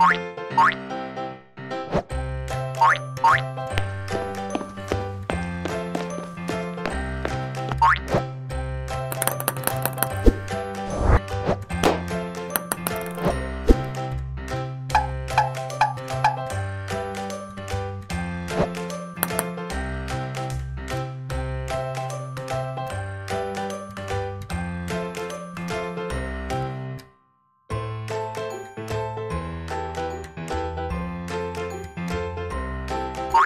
Boink, boink. Boink.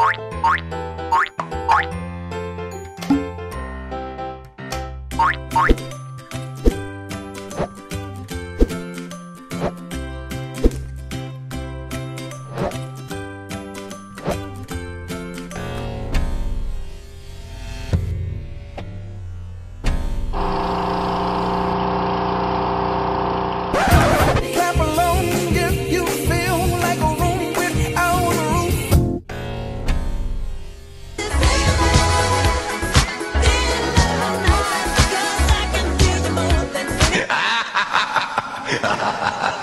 Bye. ¡Hasta la próxima!